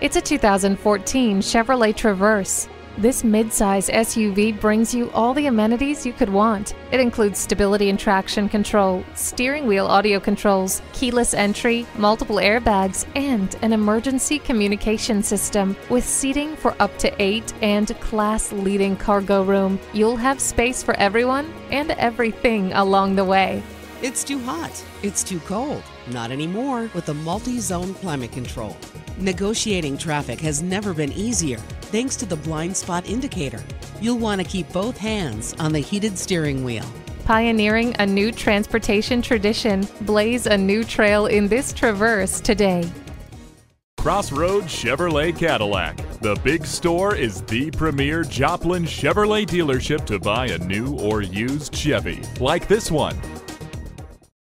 It's a 2014 Chevrolet Traverse. This midsize SUV brings you all the amenities you could want. It includes stability and traction control, steering wheel audio controls, keyless entry, multiple airbags, and an emergency communication system. With seating for up to eight and class leading cargo room, you'll have space for everyone and everything along the way. It's too hot. It's too cold. Not anymore with the multi-zone climate control. Negotiating traffic has never been easier thanks to the blind spot indicator. You'll want to keep both hands on the heated steering wheel. Pioneering a new transportation tradition, blaze a new trail in this Traverse today. Crossroads Chevrolet Cadillac. The big store is the premier Joplin Chevrolet dealership to buy a new or used Chevy, like this one.